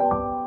you